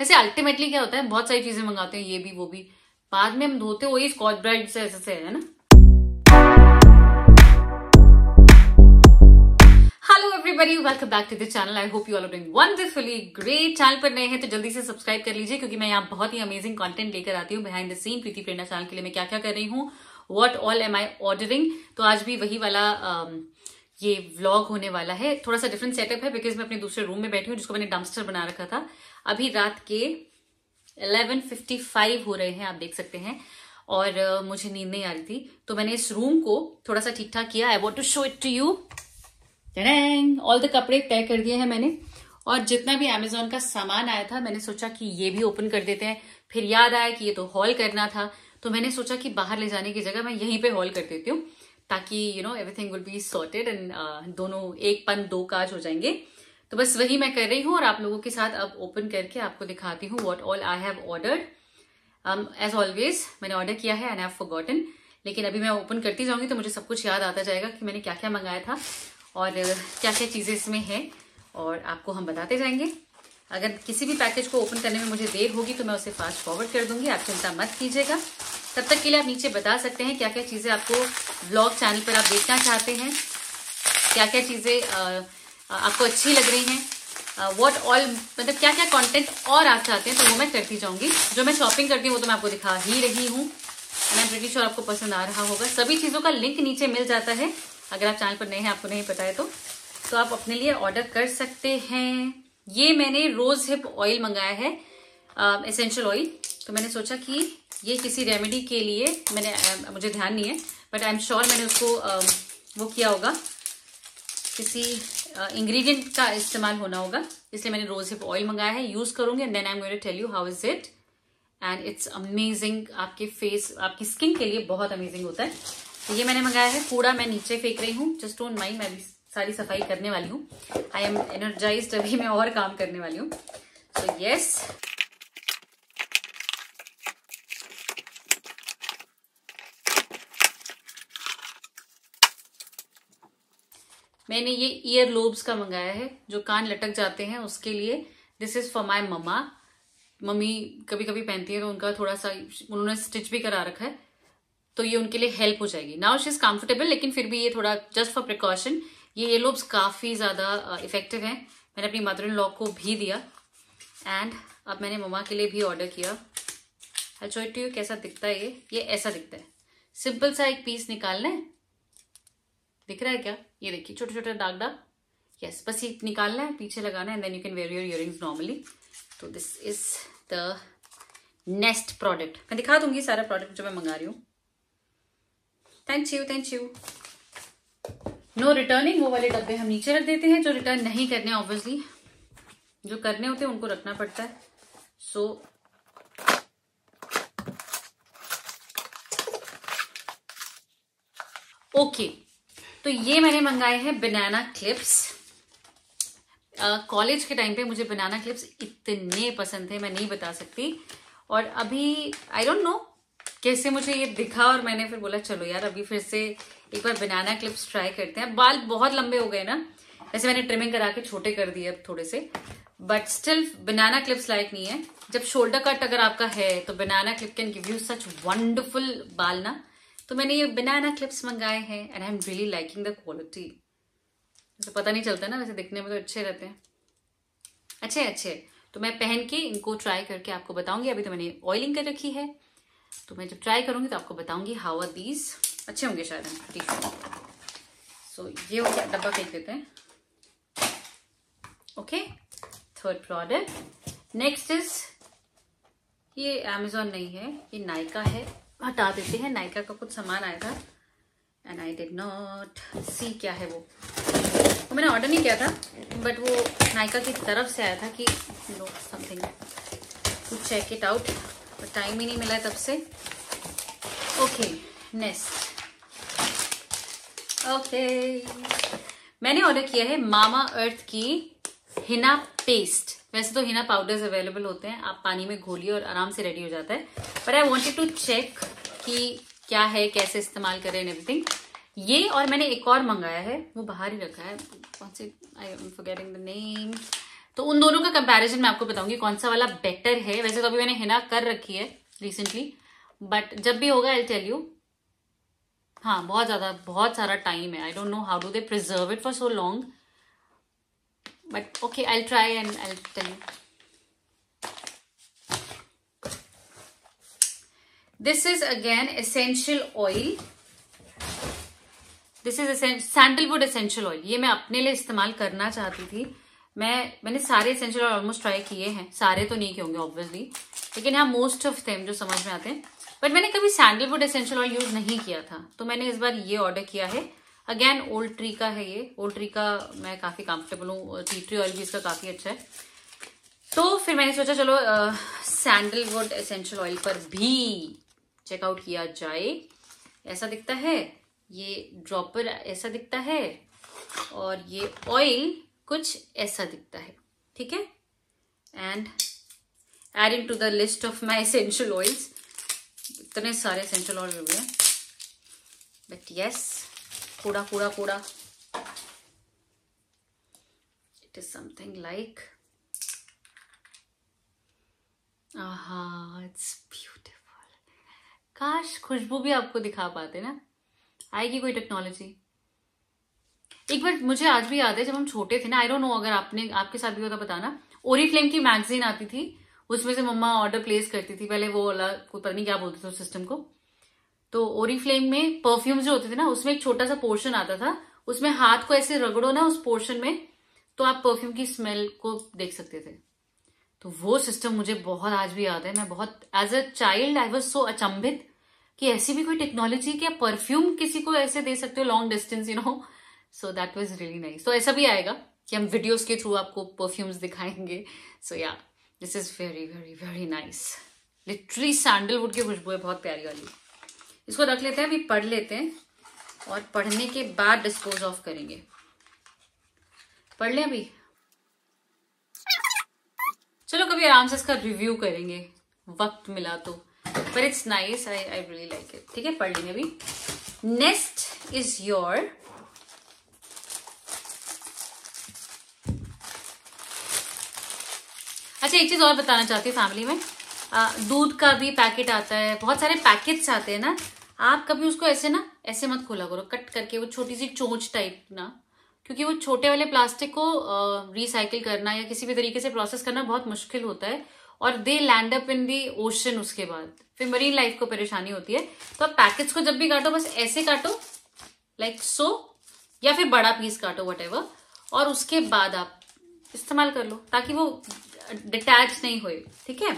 वैसे अल्टीमेटली क्या होता है, बहुत सारी चीज़ें मंगाते हैं, ये भी, वो भी। बाद में हम धोते वही स्कॉच ब्राइट से ऐसे से है ना। हेलो ग्रेट चैनल पर नए तो जल्दी से सब्सक्राइब कर लीजिए, क्योंकि मैं यहाँ बहुत ही अमेजिंग कंटेंट लेकर आती हूँ behind scene Preeti Prerna channel के लिए मैं क्या क्या कर रही हूँ what all am I ordering आज भी वही वाला ये व्लॉग होने वाला है। थोड़ा सा डिफरेंट सेटअप है बिकॉज़ मैं अपने दूसरे रूम में बैठी हूँ, जिसको मैंने डम्स्टर बना रखा था। अभी रात के 11:55 हो रहे हैं, आप देख सकते हैं। और मुझे नींद नहीं आ रही थी। तो मैंने इस रूम को थोड़ा सा ठीक ठाक किया I want to show it to you all the कपड़े तय कर दिए हैं मैंने। और जितना भी अमेजोन का सामान आया था, मैंने सोचा कि ये भी ओपन कर देते हैं। फिर याद आया कि ये तो हॉल करना था। तो मैंने सोचा कि बाहर ले जाने की जगह मैं यहीं पे हॉल कर देती हूँ। ताकि you know everything will be sorted and दोनों, एक पन, दो काज हो जाएँगे। तो बस वही मैं कर रही हूँ और आप लोगों के साथ अब ओपन करके आपको दिखाती हूँ what all I have ordered as always मैंने ऑर्डर किया है एंड हैव फॉरगॉटन लेकिन अभी मैं ओपन करती जाऊँगी तो मुझे सब कुछ याद आता जाएगा कि मैंने क्या क्या मंगाया था और क्या क्या चीज़ें इसमें हैं और आपको हम बताते जाएँगे। अगर किसी भी पैकेज को ओपन करने में मुझे देर होगी तो मैं उसे फास्ट फॉरवर्ड कर दूँगी। आप चिंता मत कीजिएगा। तब तक के लिए आप नीचे बता सकते हैं क्या क्या चीज़ें आपको ब्लॉग चैनल पर आप देखना चाहते हैं क्या क्या चीज़ें आपको अच्छी लग रही हैं। वॉट ऑल मतलब क्या क्या कंटेंट और आप चाहते हैं तो वो मैं करती जाऊँगी। जो मैं शॉपिंग करती हूँ वो तो मैं आपको दिखा ही रही हूँ। मैं ब्रिटिश श्योर आपको पसंद आ रहा होगा। सभी चीज़ों का लिंक नीचे मिल जाता है। अगर आप चैनल पर नए हैं आपको नहीं पता है तो। तो आप अपने लिए ऑर्डर कर सकते हैं। ये मैंने रोज हिप ऑयल मंगाया है एसेंशियल ऑयल तो मैंने सोचा कि ये किसी रेमेडी के लिए मैंने uh, मुझे ध्यान नहीं है। बट आई एम श्योर मैंने उसको uh, वो किया होगा। किसी इंग्रेडिएंट का इस्तेमाल होना होगा। इसलिए मैंने रोज हिप ऑयल मंगाया है। यूज़ करूँगी and then I am going to tell you how is it and it's amazing आपके फेस आपकी स्किन के लिए बहुत अमेजिंग होता है। तो ये मैंने मंगाया है। कूड़ा मैं नीचे फेंक रही हूँ। जस्ट डोंट माइंड मैं भी सारी सफ़ाई करने वाली हूँ। आई एम एनर्जाइज अभी मैं और काम करने वाली हूँ। सो यस मैंने ये ईयर लोब्स का मंगाया है, जो कान लटक जाते हैं उसके लिए। This is for my mamma mummy कभी कभी पहनती है तो उनका थोड़ा सा, उन्होंने स्टिच भी करा रखा है तो ये उनके लिए हेल्प हो जाएगी। नाउ शी इज़ कंफर्टेबल लेकिन फिर भी ये थोड़ा जस्ट फॉर प्रिकॉशन ये ये लोब्स काफ़ी ज़्यादा इफ़ेक्टिव हैं। मैंने अपनी मदर इन लॉ को भी दिया एंड अब मैंने मम्मा के लिए भी ऑर्डर किया। आई कैसा दिखता है ये। ये ऐसा दिखता है। सिंपल सा एक पीस निकालना है। दिख रहा है क्या? ये देखिए छोटे छोटे दाग दाग यस बस ये निकालना है पीछे लगाना है and then you can wear your earrings normally तो this is the next product मैं दिखा दूँगी सारा प्रोडक्ट जो मैं मंगा रही हूँ। Thank you thank you no returning वो वाले डब्बे हम नीचे रख देते हैं जो रिटर्न नहीं करने ऑब्वियसली जो करने होते हैं उनको रखना पड़ता है। So so, okay okay. तो ये मैंने मंगाए हैं बनाना क्लिप्स कॉलेज के टाइम पे मुझे बनाना क्लिप्स इतने पसंद थे, मैं नहीं बता सकती। और अभी आई डोंट नो कैसे मुझे ये दिखा और मैंने फिर बोला, चलो यार, अभी फिर से एक बार बनाना क्लिप्स ट्राई करते हैं. बाल बहुत लंबे हो गए ना, वैसे मैंने ट्रिमिंग करा के छोटे कर दिए अब थोड़े से। But still banana clips like नहीं है। जब शोल्डर कट अगर आपका है तो banana clip can give you such wonderful बाल ना। तो मैंने ये बनाना क्लिप्स मंगाए हैं and I am really liking the quality वैसे पता नहीं चलता ना, वैसे दिखने में तो अच्छे रहते हैं। अच्छे अच्छे। तो मैं पहन के इनको ट्राई करके आपको बताऊँगी। अभी तो मैंने ऑयलिंग कर रखी है। तो मैं जब ट्राई करूँगी तो आपको बताऊँगी हाउ आर दीज अच्छे होंगे शायद, ठीक है। सो ये हो गया, डब्बा फेंक देते हैं। Okay third product next is ये अमेजोन नहीं है, ये नायका है। हटा देते हैं। नायका का कुछ सामान आया था। And I did not see क्या है वो। वो मैंने ऑर्डर नहीं किया था बट वो नायका की तरफ़ से आया था कि no something to check it out time ही नहीं मिला तब से। ओके नेक्स्ट ओके मैंने ऑर्डर किया है मामा अर्थ की हिना पेस्ट वैसे तो हिना पाउडर्स अवेलेबल होते हैं। आप पानी में घोलिए और आराम से रेडी हो जाता है। But I wanted to check कि क्या है, कैसे इस्तेमाल करें एंड एवरीथिंग ये और मैंने एक और मंगाया है, वो बाहर ही रखा है. कौन सी I am forgetting the name तो उन दोनों का कंपैरिजन मैं आपको बताऊँगी, कौन सा वाला बेटर है. वैसे तो अभी मैंने हिना कर रखी है रिसेंटली बट जब भी होगा आई टेल यू हाँ बहुत ज़्यादा, बहुत सारा टाइम है. I don't know how do they preserve it for so long but okay I try and I tell you this is again essential oil this is sandalwood essential oil ये मैं अपने लिए इस्तेमाल करना चाहती थी। मैं, मैंने सारे एसेंशियल ऑयल ऑलमोस्ट ट्राई किए हैं। सारे तो नहीं किए होंगे ऑब्वियसली लेकिन यहाँ मोस्ट ऑफ़ देम जो समझ में आते हैं। बट मैंने कभी सैंडलवुड एसेंशियल ऑयल यूज़ नहीं किया था। तो मैंने इस बार ये ऑर्डर किया है। अगेन ओल्ड ट्री का है ये। ओल्ड ट्री का मैं काफ़ी कंफर्टेबल हूँ। टी ट्री ऑयल भी इसका काफ़ी अच्छा है। तो फिर मैंने सोचा, चलो सैंडलवुड एसेंशियल ऑयल पर भी चेकआउट किया जाए। ऐसा दिखता है, ये ड्रॉपर ऐसा दिखता है और ये ऑयल कुछ ऐसा दिखता है, ठीक है? And adding to the list of my essential oils इतने सारे एसेंशियल ऑयल हुए हैं। बट यस कूड़ा कूड़ा कूड़ा। It is something like aha it's beautiful काश खुशबू भी आपको दिखा पाते ना। आएगी कोई टेक्नोलॉजी एक बार मुझे आज भी याद है, जब हम छोटे थे ना आई डोंट नो अगर आपने, आपके साथ भी होता बताना ओरी फ्लेम की मैगजीन आती थी, उसमें से मम्मा ऑर्डर प्लेस करती थी, पहले वो वाला पता नहीं क्या बोलते थे उस सिस्टम को। तो ओरी फ्लेम में परफ्यूम जो होते थे ना, उसमें एक छोटा सा पोर्शन आता था, उसमें हाथ को ऐसे रगड़ो ना उस पोर्शन में तो आप परफ्यूम की स्मेल को देख सकते थे। तो वो सिस्टम मुझे बहुत आज भी याद है। मैं बहुत as a child I was so अचंभित कि ऐसी भी कोई टेक्नोलॉजी क्या परफ्यूम किसी को ऐसे दे सकते हो long distance you know so that was really nice तो ऐसा भी आएगा कि हम वीडियोस के थ्रू आपको परफ्यूम्स दिखाएँगे। So yeah this is very very very nice literally sandalwood की खुशबू है, बहुत प्यारी वाली। इसको रख लेते हैं, अभी पढ़ लेते हैं और पढ़ने के बाद डिस्पोज ऑफ़ करेंगे। पढ़ लें अभी? चलो कभी आराम से इसका रिव्यू करेंगे। वक्त मिला तो। पर it's nice I I really like it ठीक है? पढ़ लेंगे अभी। नेक्स्ट इज़ योर अच्छा एक चीज़ और बताना चाहती हूँ फैमिली में। दूध का भी पैकेट आता है। बहुत सारे पैकेट्स आते हैं ना। आप कभी उसको ऐसे ना, ऐसे मत खोला करो। कट करके वो छोटी सी चोंच टाइप ना। क्योंकि वो छोटे वाले प्लास्टिक को रिसाइकिल करना या किसी भी तरीके से प्रोसेस करना बहुत मुश्किल होता है और they land up in the ocean उसके बाद। फिर मरीन लाइफ को परेशानी होती है। तो आप पैकेट्स को जब भी काटो, बस ऐसे काटो लाइक सो या फिर बड़ा पीस काटो वट और उसके बाद आप इस्तेमाल कर लो, ताकि वो डिटैच नहीं हुए, ठीक है?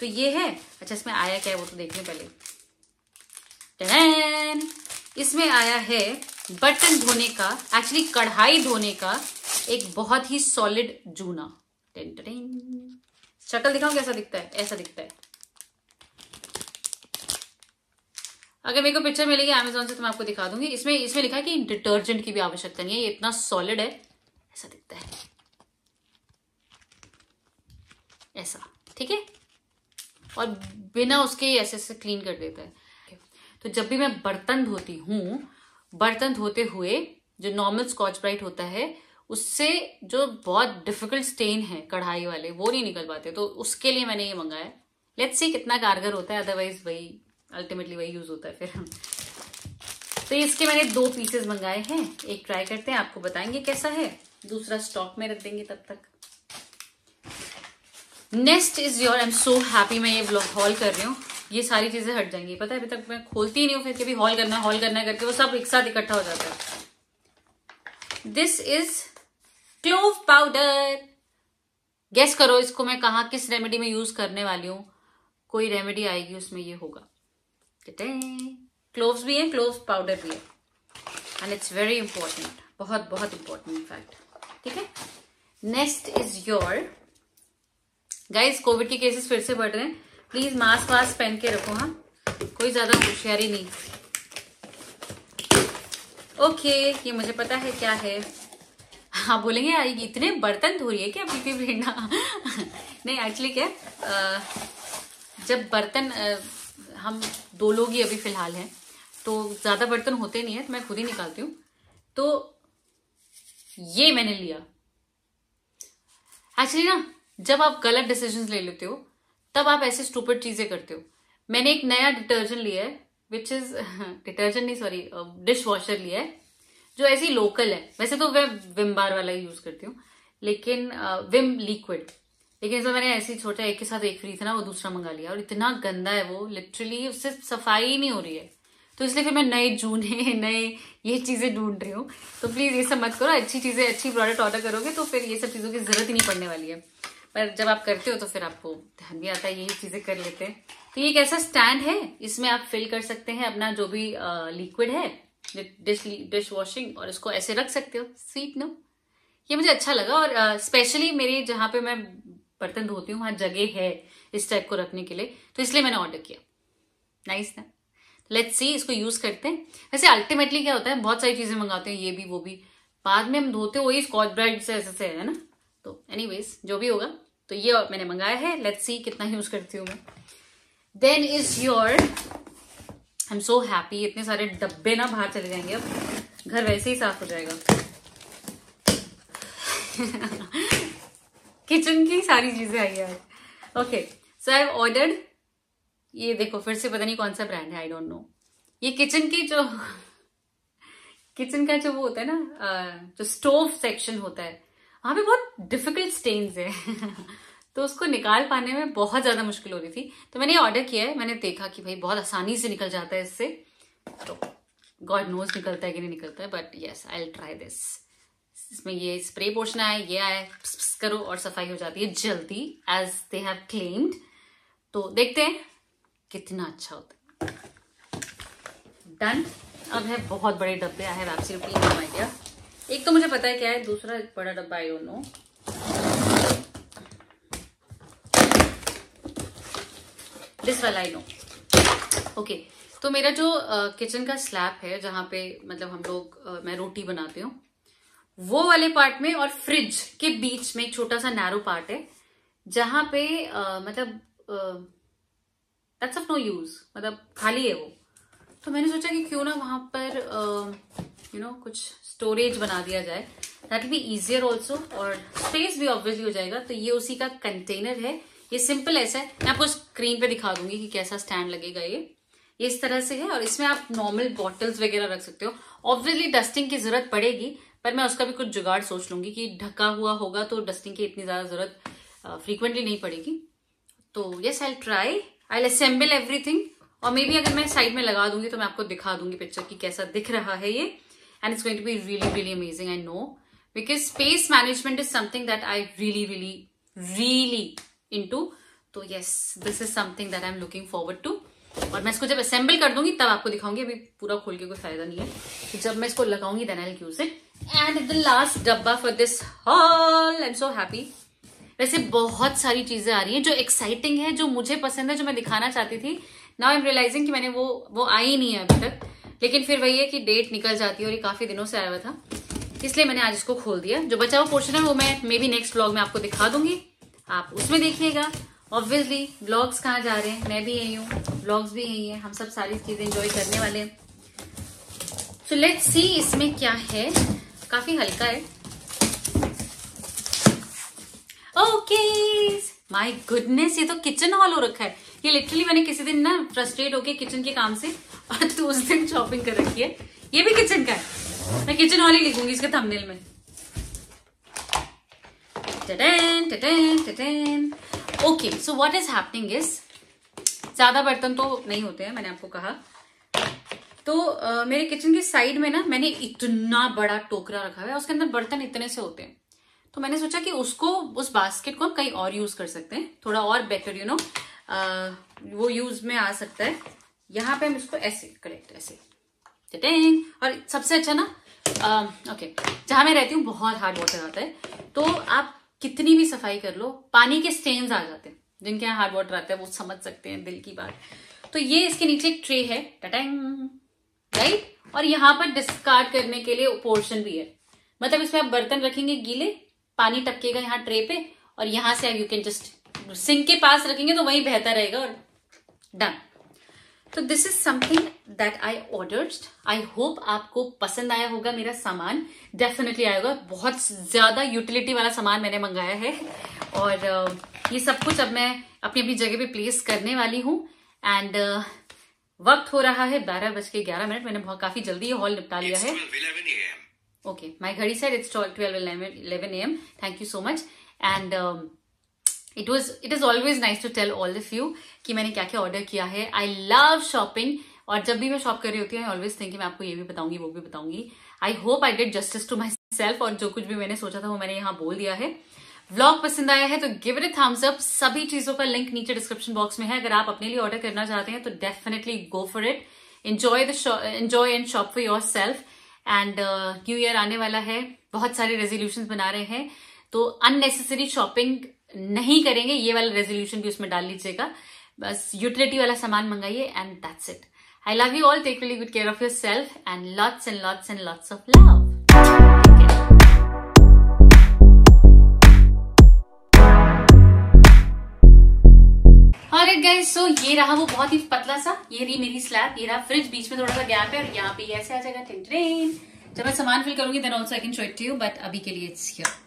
तो ये है। अच्छा इसमें आया क्या है वो तो देख लें पहले इसमें आया है बर्तन धोने का एक्चुअली कढ़ाई धोने का एक बहुत ही सॉलिड जूना। शक्ल दिखाऊँ कैसा दिखता है? ऐसा दिखता है। अगर मेरे को पिक्चर मिलेगी अमेजोन से तो मैं आपको दिखा दूँगी। इसमें इसमें लिखा है कि डिटर्जेंट की भी आवश्यकता नहीं है। ये इतना सॉलिड है। ऐसा दिखता है। ऐसा, ठीक है? और बिना उसके ऐसे ऐसे क्लीन कर देता है। तो जब भी मैं बर्तन धोती हूँ बर्तन धोते हुए जो नॉर्मल स्कॉच ब्राइट होता है, उससे जो बहुत डिफ़िकल्ट स्टेन है कढ़ाई वाले, वो नहीं निकल पाते। तो उसके लिए मैंने ये मंगाया। लेट्स सी कितना कारगर होता है अदरवाइज़ वही अल्टीमेटली वही यूज़ होता है फिर। तो इसके मैंने दो पीसेस मंगाए हैं। एक ट्राई करते हैं, आपको बताएँगे कैसा है। दूसरा स्टॉक में रख देंगे तब तक। Next is your I am so happy मैं ये ब्लॉग हॉल कर रही हूँ। ये सारी चीज़ें हट जाएँगी। पता है, अभी तक मैं खोलती ही नहीं हूँ, फिर कभी हॉल करना है हॉल करना है करके वो सब एक साथ इकट्ठा हो जाता है। This is clove powder guess करो इसको मैं कहा, किस रेमेडी में यूज़ करने वाली हूँ। कोई रेमेडी आएगी, उसमें ये होगा। क्लोव्स भी है क्लोव पाउडर भी है। एंड इट्स वेरी इंपॉर्टेंट बहुत बहुत इंपॉर्टेंट इनफैक्ट ठीक है? Next is your guys covid के केसेस फिर से बढ़ रहे हैं। प्लीज़ मास्क वास्क पहन के रखो हाँ? कोई ज़्यादा होशियारी नहीं। ओके ये मुझे पता है क्या है। हाँ बोलेंगे इतने बर्तन धो रही है क्या बीपी भेड़ना नहीं एक्चुअली क्या आ, जब बर्तन आ, हम दो लोग ही अभी फ़िलहाल हैं तो ज़्यादा बर्तन होते नहीं है तो मैं खुद ही निकालती हूँ। तो ये मैंने लिया। एक्चुअली ना जब आप गलत डिसीज़न ले लेते हो तब आप ऐसे स्टूपिड चीज़ें करते हो। मैंने एक नया डिटर्जेंट लिया है विच इज़ डिटर्जेंट नहीं सॉरी डिश वॉशर लिया है, जो ऐसी लोकल है। वैसे तो मैं विम बार वाला ही यूज़ करती हूँ, लेकिन विम लिक्विड लेकिन इसमें मैंने ऐसे सोचा एक के साथ एक फ्री था ना, वो दूसरा मंगा लिया और इतना गंदा है वो लिटरली उससे सफ़ाई नहीं हो रही है। तो इसलिए फिर मैं नए जूने, नए ये चीज़ें ढूंढ रही हूँ। तो प्लीज़ ये सब मत करो, अच्छी चीज़ें, अच्छी प्रोडक्ट ऑर्डर करोगे तो फिर ये सब चीज़ों की ज़रूरत ही नहीं पड़ने वाली है। पर जब आप करते हो तो फिर आपको ध्यान भी आता है, यही चीज़ें कर लेते हैं। तो ये एक ऐसा स्टैंड है, इसमें आप फिल कर सकते हैं अपना जो भी लिक्विड है डिश डिश वॉशिंग और इसको ऐसे रख सकते हो। स्वीट नो ये मुझे अच्छा लगा, और स्पेशली मेरी जहाँ पे मैं बर्तन धोती हूँ, वहाँ जगह है इस टाइप को रखने के लिए तो इसलिए मैंने ऑर्डर किया। नाइस ना? लेट्स सी इसको यूज़ करते हैं। वैसे अल्टीमेटली क्या होता है, बहुत सारी चीज़ें मंगाते हैं, ये भी, वो भी। बाद में हम धोते वही स्कॉच ब्राइड से ऐसे से है ना? तो एनीवेज जो भी होगा तो ये मैंने मंगाया है। लेट्स सी कितना यूज़ करती हूँ मैं। Then is your I am so happy इतने सारे डब्बे ना बाहर चले जाएँगे अब। घर वैसे ही साफ़ हो जाएगा। किचन की सारी चीज़ें आई है। ओके सो आई ऑर्डर्ड ये देखो, फिर से पता नहीं कौन सा ब्रांड है आई डोंट नो ये किचन की जो किचन का जो वो होता है ना जो स्टोव सेक्शन होता है वहाँ पे बहुत डिफ़िकल्ट स्टेन्स है। तो उसको निकाल पाने में बहुत ज़्यादा मुश्किल हो रही थी। तो मैंने ये ऑर्डर किया है, मैंने देखा कि भाई बहुत आसानी से निकल जाता है इससे। तो गॉड नोज़ निकलता है कि नहीं निकलता है but yes I try this इसमें ये स्प्रे पोर्शन आए ये आए करो और सफ़ाई हो जाती है जल्दी एज दे हैव क्लेम्ड तो देखते हैं कितना अच्छा होता है। डन अब है बहुत बड़े डब्बे I have absolutely no idea एक तो मुझे पता है क्या है दूसरा बड़ा डब्बा आई नो दिस वाला आई नो ओके तो मेरा जो किचन का स्लैब है जहाँ पे मतलब हम लोग मैं रोटी बनाती हूँ वो वाले पार्ट में और फ्रिज के बीच में एक छोटा सा नैरो पार्ट है जहाँ पे uh, मतलब दैट्स ऑफ़ नो यूज़ मतलब खाली है वो। तो मैंने सोचा कि क्यों ना वहाँ पर यू नो कुछ स्टोरेज बना दिया जाए। दैट बी इजियर ऑल्सो और स्पेस भी ऑब्वियसली हो जाएगा। तो ये उसी का कंटेनर है। ये सिंपल ऐसा है। मैं आपको स्क्रीन पे दिखा दूँगी कि कैसा स्टैंड लगेगा ये। ये इस तरह से है और इसमें आप नॉर्मल बॉटल्स वगैरह रख सकते हो। ऑब्वियसली डस्टिंग की ज़रूरत पड़ेगी, पर मैं उसका भी कुछ जुगाड़ सोच लूँगी कि ढका हुआ होगा तो डस्टिंग की इतनी ज़्यादा ज़रूरत फ्रीक्वेंटली नहीं पड़ेगी। तो yes I try I assemble everything और मे बी अगर मैं साइड में लगा दूँगी तो मैं आपको दिखा दूँगी पिक्चर की कैसा दिख रहा है ये। And it's going to be really really amazing I know because space management is something that I really really really into तो yes this is something that I am looking forward to और मैं इसको जब assemble कर दूँगी, तब आपको दिखाऊँगी, अभी पूरा खोल के कोई फ़ायदा नहीं है। तो जब मैं इसको लगाऊँगी then I use it and the last डब्बा for this hall I am so happy वैसे बहुत सारी चीज़ें आ रही हैं जो एक्साइटिंग है, जो मुझे पसंद है, जो मैं दिखाना चाहती थी। नाउ आई एम रियलाइजिंग कि मैंने वो वो आई नहीं है अभी तक। लेकिन फिर वही है कि डेट निकल जाती है और ये काफ़ी दिनों से आया हुआ था। इसलिए मैंने आज इसको खोल दिया। जो बचा हुआ पोर्शन है, वो मैं मे बी नेक्स्ट ब्लॉग में आपको दिखा दूँगी। आप उसमें देखिएगा। ऑब्वियसली ब्लॉग्स कहाँ जा रहे हैं? मैं भी यही हूँ। ब्लॉग्स भी यही है। हम सब सारी चीज़ें इंजॉय करने वाले हैं। सो लेट्स सी इसमें क्या है। काफ़ी हल्का है। ओके माय गुडनेस ये तो किचन हॉल हो रखा है। ये लिटरली मैंने किसी दिन ना फ्रस्ट्रेट होके किचन के काम से और तो उस दिन शॉपिंग कर रखी है। ये भी किचन का है। मैं किचन हॉल ही लिखूँगी इसके थंबनेल में। टटन टटन टटन okay so what is happening is ज़्यादा बर्तन तो नहीं होते हैं मैंने आपको कहा। तो uh, मेरे किचन के साइड में ना मैंने इतना बड़ा टोकरा रखा हुआ है उसके अंदर बर्तन इतने से होते हैं। तो मैंने सोचा कि उसको, उस बास्केट को हम कहीं और यूज़ कर सकते हैं। थोड़ा और बेटर यू नो वो यूज़ में आ सकता है। यहाँ पे हम इसको ऐसे करेक्ट ऐसे और सबसे अच्छा ना ओके जहाँ मैं रहती हूँ, बहुत हार्ड वाटर आता है। तो आप कितनी भी सफ़ाई कर लो, पानी के स्टेन्स आ जाते हैं। जिनके यहाँ हार्ड वाटर आता है, वो समझ सकते हैं दिल की बात। तो ये इसके नीचे एक ट्रे है। टटैंग राइट और यहाँ पर डिस्कार्ड करने के लिए पोर्शन भी है। मतलब इसमें आप बर्तन रखेंगे गीले पानी टपकेगा यहाँ ट्रे पे और यहाँ से यू कैन जस्ट सिंक के पास रखेंगे तो वही बेहतर रहेगा और डन तो this is something that I ordered I hope आपको पसंद आया होगा मेरा सामान. डेफिनेटली आएगा बहुत ज़्यादा यूटिलिटी वाला सामान मैंने मंगाया है. और ये सब कुछ अब मैं अपनी अपनी जगह पे प्लेस करने वाली हूँ. एंड वक्त हो रहा है बारह बज के ग्यारह मिनट. मैंने बहुत काफ़ी जल्दी ये हॉल निपटा लिया है. ओके माई घड़ी side it's twelve eleven A M thank you so much and it was it is always nice to tell all this you कि मैंने क्या क्या ऑर्डर किया है। आई लव शॉपिंग और जब भी मैं शॉप कर रही होती हूँ ऑलवेज थिंक मैं आपको ये भी बताऊँगी, वो भी बताऊँगी। I hope I did justice to myself और जो कुछ भी मैंने सोचा था, वो मैंने यहाँ बोल दिया है। व्लॉग पसंद आया है तो गिव इट थम्स अप सभी चीज़ों का लिंक नीचे डिस्क्रिप्शन बॉक्स में है। अगर आप अपने लिए ऑर्डर करना चाहते हैं तो definitely go for it enjoy the enjoy and shop for yourself and new year आने वाला है, बहुत सारे रेजोल्यूशन बना रहे हैं तो अननेसेसरी शॉपिंग नहीं करेंगे, ये वाला रेजोल्यूशन भी उसमें डाल लीजिएगा। बस यूटिलिटी वाला सामान मंगाइए and that's it I love you all take really good care of yourself and lots and lots and lots of love guys so ये रहा वो बहुत ही पतला सा, ये रही मेरी स्लैब ये रहा फ्रिज बीच में थोड़ा सा गैप है और यहाँ पे ऐसे आ जाएगा ट्रेन जब मैं सामान फिल करूँगी then also I can show it to you but अभी के लिए इट्स हियर